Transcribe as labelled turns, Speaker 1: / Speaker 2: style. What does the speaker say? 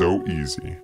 Speaker 1: so easy.